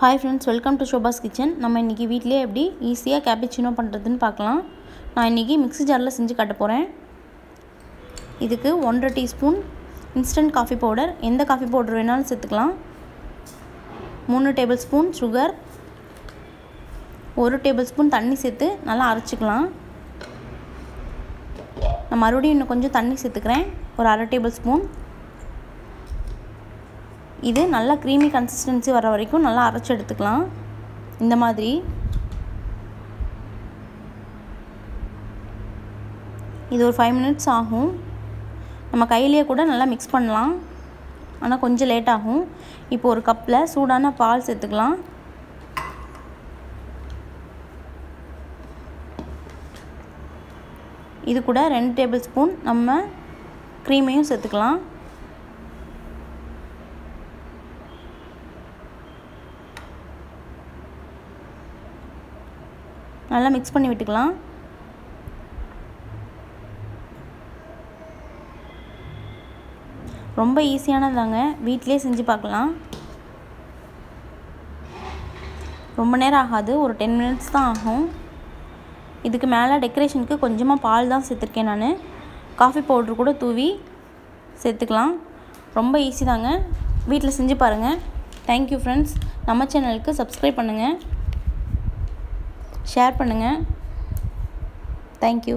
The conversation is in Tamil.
Hi friends welcome to Shoba's kitchen நம்ம இன்றைக்கி வீட்டிலே எப்படி ஈஸியாக கேபிச்சினோ பண்ணுறதுன்னு பார்க்கலாம். நான் இன்றைக்கி மிக்ஸி ஜாரில் செஞ்சு காட்ட போகிறேன் இதுக்கு ஒன்றரை டீஸ்பூன் இன்ஸ்டன்ட் காஃபி பவுடர் எந்த காஃபி பவுடர் வேணாலும் சேர்த்துக்கலாம். மூணு டேபிள் ஸ்பூன் சுகர் ஒரு டேபிள் ஸ்பூன் தண்ணி சேர்த்து நல்லா அரைச்சிக்கலாம். நான் மறுபடியும் இன்னும் கொஞ்சம் தண்ணி சேர்த்துக்கிறேன். ஒரு அரை டேபிள் ஸ்பூன் இது நல்லா க்ரீமி கன்சிஸ்டன்சி வர வரைக்கும் நல்லா அரைச்சி எடுத்துக்கலாம். இந்த மாதிரி. இது ஒரு ஃபைவ் மினிட்ஸ் ஆகும். நம்ம கையிலேயே கூட நல்லா மிக்ஸ் பண்ணலாம். ஆனால் கொஞ்சம் லேட் ஆகும். இப்போ ஒரு கப்பில் சூடான பால் சேர்த்துக்கலாம். இது கூட ரெண்டு டேபிள் ஸ்பூன் நம்ம க்ரீமையும் சேர்த்துக்கலாம். நல்லா மிக்ஸ் பண்ணி விட்டுக்கலாம். ரொம்ப ஈஸியானதாங்க வீட்டிலே செஞ்சு பார்க்கலாம். ரொம்ப நேரம் ஆகாது. ஒரு டென் மினிட்ஸ் தான் ஆகும். இதுக்கு மேலே டெக்கரேஷனுக்கு கொஞ்சமாக பால் தான் சேர்த்துருக்கேன் நான். காஃபி பவுட்ரு கூட தூவி சேர்த்துக்கலாம். ரொம்ப ஈஸி தாங்க. வீட்டில் செஞ்சு பாருங்கள் தேங்க்யூ ஃப்ரெண்ட்ஸ் நம்ம சேனலுக்கு சப்ஸ்கிரைப் பண்ணுங்கள் ஷேர் பண்ணுங்கள் தேங்க்யூ